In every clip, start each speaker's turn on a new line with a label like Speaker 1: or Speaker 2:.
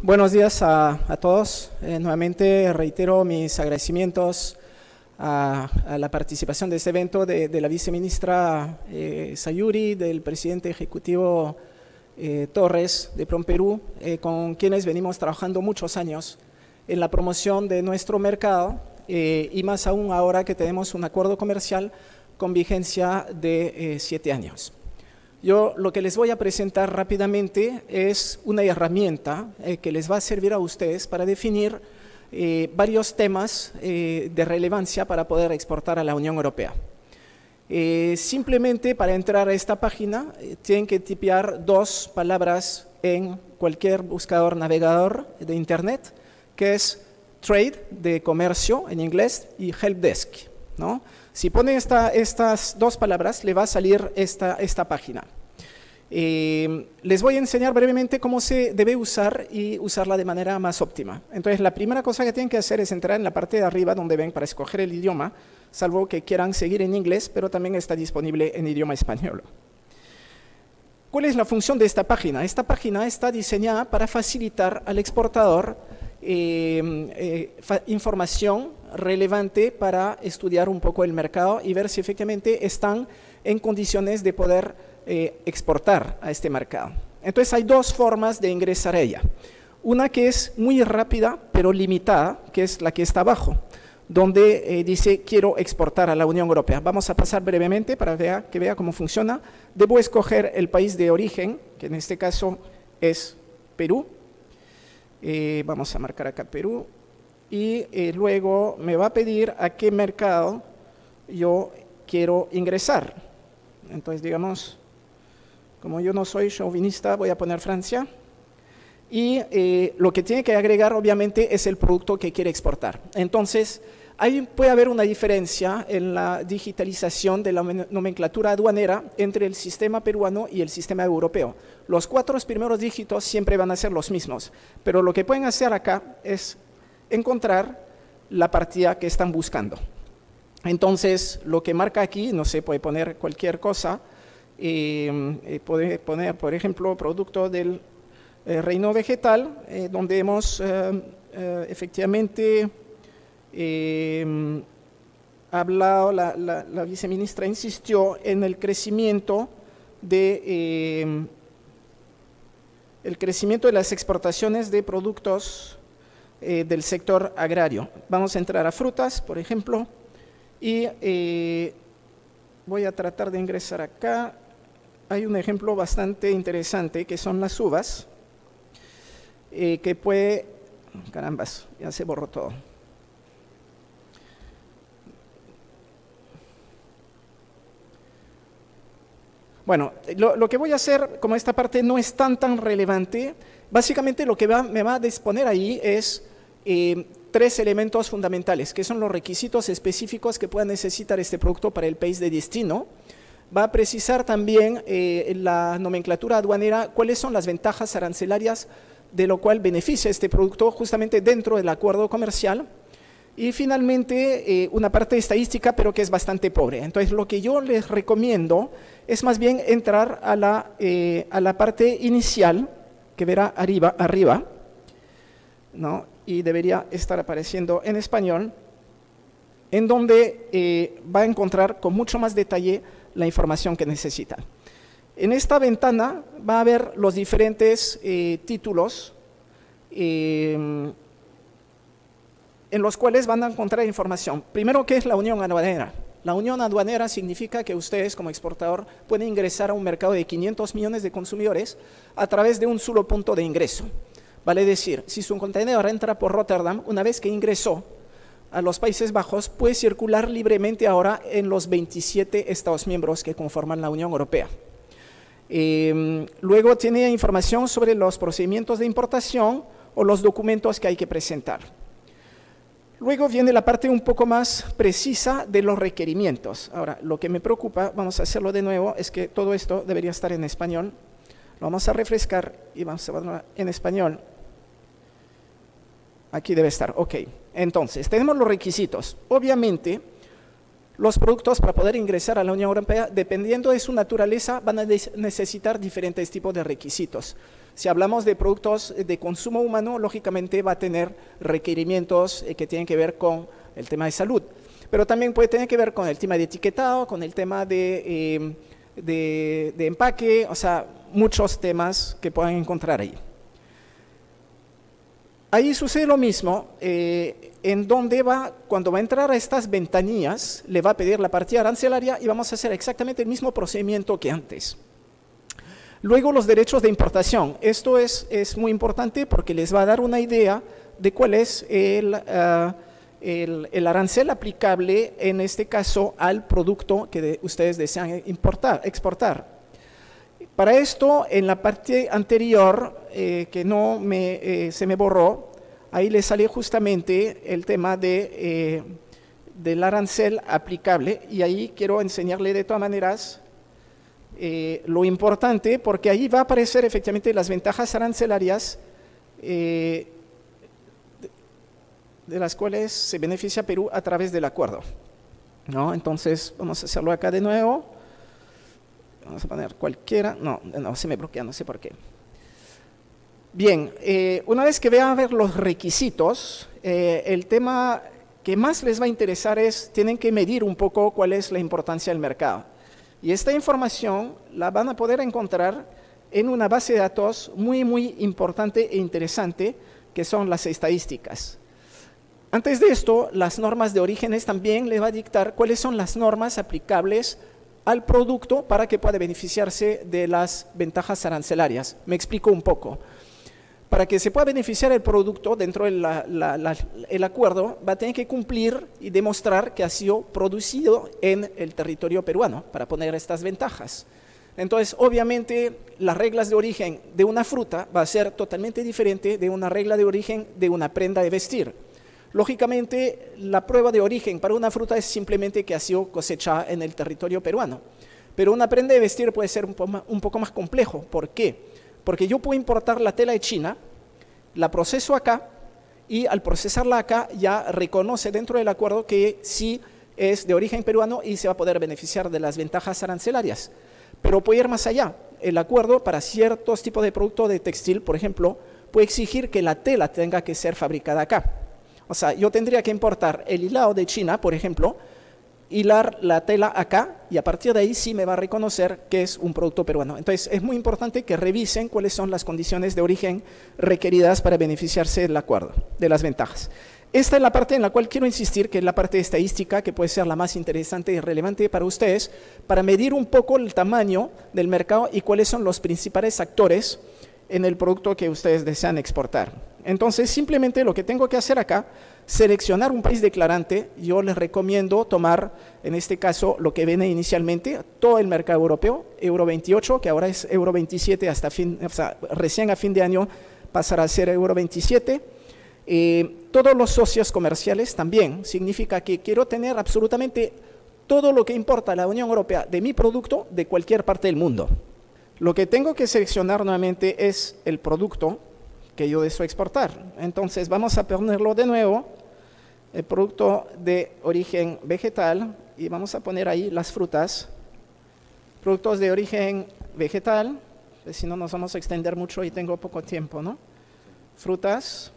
Speaker 1: Buenos días a, todos. Eh, nuevamente reitero mis agradecimientos a, la participación de este evento de, la viceministra eh, Sayuri, del presidente ejecutivo eh, Torres de Prom Perú, eh, con quienes venimos trabajando muchos años en la promoción de nuestro mercado y más aún ahora que tenemos un acuerdo comercial con vigencia de siete años. Yo lo que les voy a presentar rápidamente es una herramienta eh, que les va a servir a ustedes para definir eh, varios temas eh, de relevancia para poder exportar a la Unión Europea. simplemente para entrar a esta página tienen que tipear dos palabras en cualquier buscador navegador de Internet, que es trade, de comercio en inglés, y helpdesk. ¿No? Si pone estas dos palabras, le va a salir esta, página. Eh, les voy a enseñar brevemente cómo se debe usar y usarla de manera más óptima. Entonces, la primera cosa que tienen que hacer es entrar en la parte de arriba donde ven para escoger el idioma, salvo que quieran seguir en inglés, pero también está disponible en idioma español. ¿Cuál es la función de esta página? Esta página está diseñada para facilitar al exportador eh, eh, información relevante para estudiar un poco el mercado y ver si efectivamente están en condiciones de poder eh, exportar a este mercado. Entonces hay dos formas de ingresar a ella. Una que es muy rápida pero limitada, que es la que está abajo, donde dice quiero exportar a la Unión Europea. Vamos a pasar brevemente para que vea cómo funciona. Debo escoger el país de origen, que en este caso es Perú, eh, vamos a marcar acá Perú, y eh, luego me va a pedir a qué mercado yo quiero ingresar. Entonces, digamos, como yo no soy chauvinista, voy a poner Francia. Y eh, lo que tiene que agregar, obviamente, es el producto que quiere exportar. Entonces, Ahí puede haber una diferencia en la digitalización de la nomenclatura aduanera entre el sistema peruano y el sistema europeo. Los cuatro primeros dígitos siempre van a ser los mismos, pero lo que pueden hacer acá es encontrar la partida que están buscando. Entonces, lo que marca aquí, no sé, puede poner cualquier cosa, eh, eh, puede poner, por ejemplo, producto del eh, reino vegetal, donde hemos efectivamente eh, hablado, la, la, viceministra insistió en el crecimiento de em, el crecimiento de las exportaciones de productos eh, del sector agrario. Vamos a entrar a frutas, por ejemplo, y eh, voy a tratar de ingresar acá. Hay un ejemplo bastante interesante que son las uvas, eh, que puede, carambas, ya se borró todo. Bueno, lo, que voy a hacer, como esta parte no es tan tan relevante, básicamente lo que me va a disponer ahí es eh, tres elementos fundamentales, que son los requisitos específicos que pueda necesitar este producto para el país de destino. Va a precisar también eh, la nomenclatura aduanera cuáles son las ventajas arancelarias de lo cual beneficia este producto justamente dentro del acuerdo comercial y finalmente, eh, una parte estadística, pero que es bastante pobre. Entonces, lo que yo les recomiendo es más bien entrar a la, eh, a la parte inicial, que verá arriba, arriba ¿no? y debería estar apareciendo en español, en donde eh, va a encontrar con mucho más detalle la información que necesita. En esta ventana va a ver los diferentes títulos en los cuales van a encontrar información. Primero, ¿qué es la unión aduanera? La unión aduanera significa que ustedes como exportador pueden ingresar a un mercado de 500 millones de consumidores a través de un solo punto de ingreso. Vale decir, si su contenedor entra por Rotterdam, una vez que ingresó a los Países Bajos, puede circular libremente ahora en los 27 Estados miembros que conforman la Unión Europea. Em, luego tiene información sobre los procedimientos de importación o los documentos que hay que presentar. Luego viene la parte un poco más precisa de los requerimientos. Ahora, lo que me preocupa, vamos a hacerlo de nuevo, es que todo esto debería estar en español. Lo vamos a refrescar y vamos a ponerlo en español. Aquí debe estar, ok. Entonces, tenemos los requisitos. Obviamente, los productos para poder ingresar a la Unión Europea, dependiendo de su naturaleza, van a necesitar diferentes tipos de requisitos. Si hablamos de productos de consumo humano, lógicamente va a tener requerimientos eh, que tienen que ver con el tema de salud. Pero también puede tener que ver con el tema de etiquetado, con el tema de, em, de, empaque, o sea, muchos temas que pueden encontrar ahí. Ahí sucede lo mismo, eh, en donde va, cuando va a entrar a estas ventanillas, le va a pedir la partida arancelaria y vamos a hacer exactamente el mismo procedimiento que antes. Luego los derechos de importación. Esto es, es muy importante porque les va a dar una idea de cuál es el, ah, el, el arancel aplicable, en este caso, al producto que de- ustedes desean importar, exportar. Para esto, en la parte anterior, eh, que no me, eh, se me borró, ahí le sale justamente el tema de, eh, del arancel aplicable y ahí quiero enseñarle de todas maneras eh, lo importante, porque ahí va a aparecer efectivamente las ventajas arancelarias eh, de, las cuales se beneficia Perú a través del acuerdo. ¿no? Entonces, vamos a hacerlo acá de nuevo. Vamos a poner cualquiera. No, no, se me bloquea, no sé por qué. Bien, eh, una vez que vean a ver los requisitos, el tema que más les va a interesar es, tienen que medir un poco cuál es la importancia del mercado. Y esta información la van a poder encontrar en una base de datos muy, muy importante e interesante, que son las estadísticas. Antes de esto, las normas de orígenes también le va a dictar cuáles son las normas aplicables al producto para que pueda beneficiarse de las ventajas arancelarias. Me explico un poco. Para que se pueda beneficiar el producto dentro del acuerdo, va a tener que cumplir y demostrar que ha sido producido en el territorio peruano para poner estas ventajas. Entonces, obviamente, las reglas de origen de una fruta va a ser totalmente diferente de una regla de origen de una prenda de vestir. Lógicamente, la prueba de origen para una fruta es simplemente que ha sido cosechada en el territorio peruano. Pero una prenda de vestir puede ser un, po más, un poco más complejo. ¿Por qué? Porque yo puedo importar la tela de China, la proceso acá y al procesarla acá ya reconoce dentro del acuerdo que sí es de origen peruano y se va a poder beneficiar de las ventajas arancelarias. Pero puede ir más allá. El acuerdo para ciertos tipos de producto de textil, por ejemplo, puede exigir que la tela tenga que ser fabricada acá. O sea, yo tendría que importar el hilado de China, por ejemplo, hilar la tela acá y a partir de ahí sí me va a reconocer que es un producto peruano. Entonces es muy importante que revisen cuáles son las condiciones de origen requeridas para beneficiarse del acuerdo, de las ventajas. Esta es la parte en la cual quiero insistir, que es la parte estadística, que puede ser la más interesante y relevante para ustedes, para medir un poco el tamaño del mercado y cuáles son los principales actores en el producto que ustedes desean exportar. Entonces, simplemente lo que tengo que hacer acá, seleccionar un país declarante, yo les recomiendo tomar, en este caso, lo que viene inicialmente, todo el mercado europeo, Euro 28, que ahora es Euro 27, hasta fin, o sea, recién a fin de año pasará a ser Euro 27. Eh, todos los socios comerciales también, significa que quiero tener absolutamente todo lo que importa a la Unión Europea de mi producto de cualquier parte del mundo. Lo que tengo que seleccionar nuevamente es el producto que yo deseo exportar. Entonces vamos a ponerlo de nuevo, el producto de origen vegetal, y vamos a poner ahí las frutas. Productos de origen vegetal, pues si no nos vamos a extender mucho y tengo poco tiempo, ¿no? Frutas.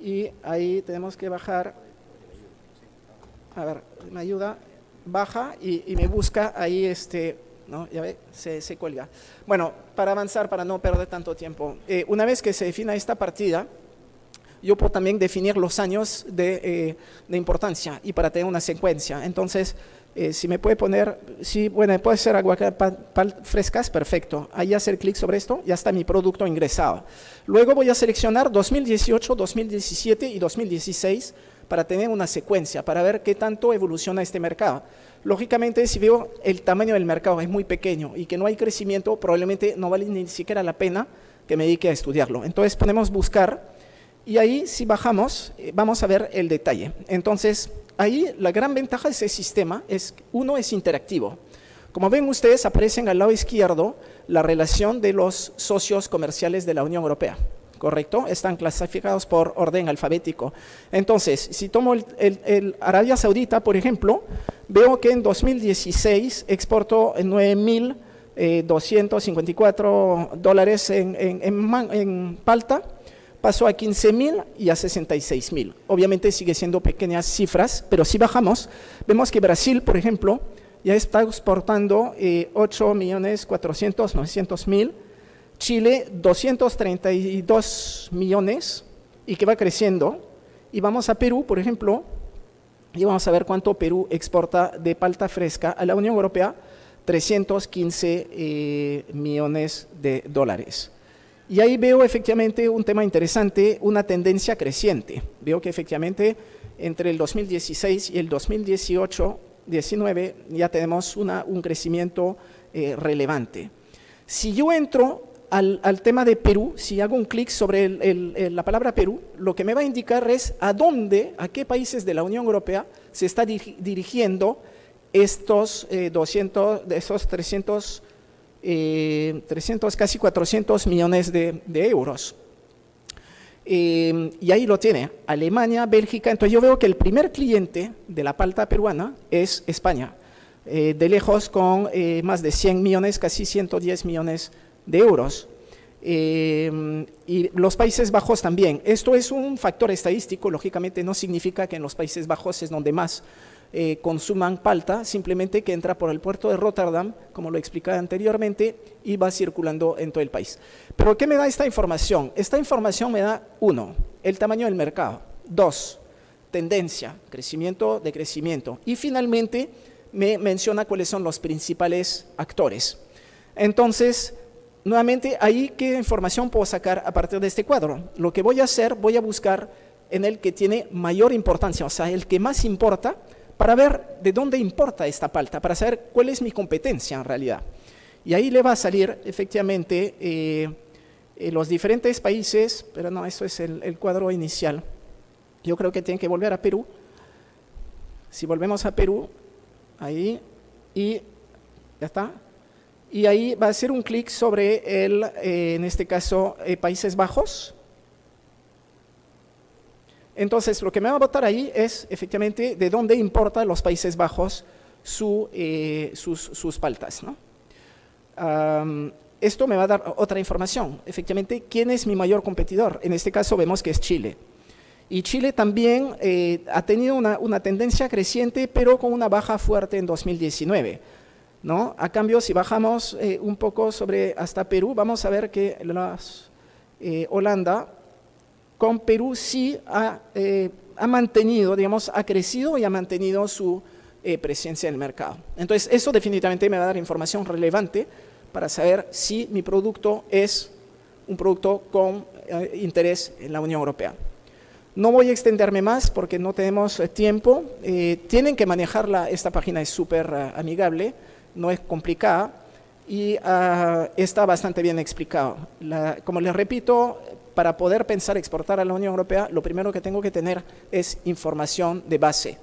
Speaker 1: Y ahí tenemos que bajar. A ver, me ayuda. Baja y, y me busca ahí este ¿no? Ya ve, se, se, cuelga. Bueno, para avanzar, para no perder tanto tiempo, eh, una vez que se defina esta partida, yo puedo también definir los años de, eh, de importancia y para tener una secuencia. Entonces, eh, si me puede poner, si, bueno, puede ser aguacate frescas, perfecto. Ahí hacer clic sobre esto, ya está mi producto ingresado. Luego voy a seleccionar 2018, 2017 y 2016 para tener una secuencia, para ver qué tanto evoluciona este mercado. Lógicamente, si veo el tamaño del mercado es muy pequeño y que no hay crecimiento, probablemente no vale ni siquiera la pena que me dedique a estudiarlo. Entonces ponemos buscar y ahí si bajamos vamos a ver el detalle. Entonces ahí la gran ventaja de ese sistema es uno es interactivo. Como ven ustedes aparecen al lado izquierdo la relación de los socios comerciales de la Unión Europea. ¿correcto? Están clasificados por orden alfabético. Entonces, si tomo el, Arabia Saudita, por ejemplo, veo que en 2016 exportó 9 mil 254 eh, dólares en, en, palta, pasó a 15 mil y a 66 mil. Obviamente sigue siendo pequeñas cifras, pero si bajamos, vemos que Brasil, por ejemplo, ya está exportando 8 eh, millones 400, 900 mil, Chile 232 millones y que va creciendo. Y vamos a Perú, por ejemplo, y vamos a ver cuánto Perú exporta de palta fresca a la Unión Europea, 315 eh, millones de dólares. Y ahí veo efectivamente un tema interesante, una tendencia creciente. Veo que efectivamente entre el 2016 y el 2018, 19 ya tenemos un crecimiento eh, relevante. Si yo entro al, tema de Perú, si hago un clic sobre la palabra Perú, lo que me va a indicar es a dónde, a qué países de la Unión Europea se está dirigiendo estos 200, eh, de esos 300, 300, eh, casi 400 millones de, euros. Eh, y ahí lo tiene, Alemania, Bélgica. Entonces yo veo que el primer cliente de la palta peruana es España, de lejos con más de 100 millones, casi 110 millones de euros. y los Países Bajos también. Esto es un factor estadístico, lógicamente no significa que en los Países Bajos es donde más eh, consuman palta, simplemente que entra por el puerto de Rotterdam, como lo explicaba anteriormente, y va circulando en todo el país. Pero ¿qué me da esta información? Esta información me da, uno, el tamaño del mercado, dos, tendencia, crecimiento, decrecimiento, y finalmente me menciona cuáles son los principales actores. Entonces, nuevamente, ahí qué información puedo sacar a partir de este cuadro. Lo que voy a hacer, voy a buscar en el que tiene mayor importancia, o sea, el que más importa, para ver de dónde importa esta palta, para saber cuál es mi competencia en realidad. Y ahí le va a salir efectivamente eh, eh, los diferentes países, pero no, eso es el, cuadro inicial. Yo creo que tienen que volver a Perú. Si volvemos a Perú, ahí, y ya está. Y ahí va a hacer un clic sobre el, eh, en este caso, Países Bajos. Entonces, lo que me va a botar ahí es efectivamente de dónde importa los Países Bajos eh, sus, paltas. esto me va a dar otra información. Efectivamente, ¿quién es mi mayor competidor? En este caso vemos que es Chile. Y Chile también eh, ha tenido una, tendencia creciente, pero con una baja fuerte en 2019. ¿no? A cambio, si bajamos eh, un poco sobre hasta Perú, vamos a ver que las, Holanda con Perú sí eh, ha, mantenido, digamos, ha crecido y ha mantenido su eh, presencia en el mercado. Entonces, eso definitivamente me va a dar información relevante para saber si mi producto es un producto con eh, interés en la Unión Europea. No voy a extenderme más porque no tenemos tiempo. tienen que manejarla, esta página es súper amigable, no es complicada y ah, está bastante bien explicado. como les repito, para poder pensar exportar a la Unión Europea, lo primero que tengo que tener es información de base.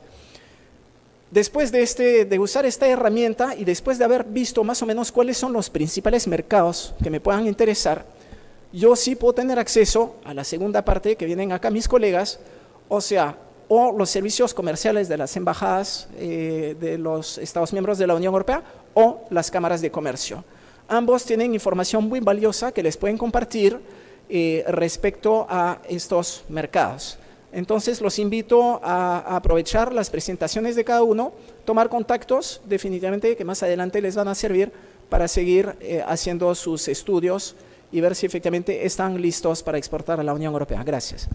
Speaker 1: Después de, este, de usar esta herramienta y después de haber visto más o menos cuáles son los principales mercados que me puedan interesar, yo sí puedo tener acceso a la segunda parte que vienen acá mis colegas, o sea, o los servicios comerciales de las embajadas eh, de los Estados miembros de la Unión Europea o las cámaras de comercio. Ambos tienen información muy valiosa que les pueden compartir eh, respecto a estos mercados. Entonces los invito a, aprovechar las presentaciones de cada uno, tomar contactos definitivamente que más adelante les van a servir para seguir eh, haciendo sus estudios y ver si efectivamente están listos para exportar a la Unión Europea. Gracias.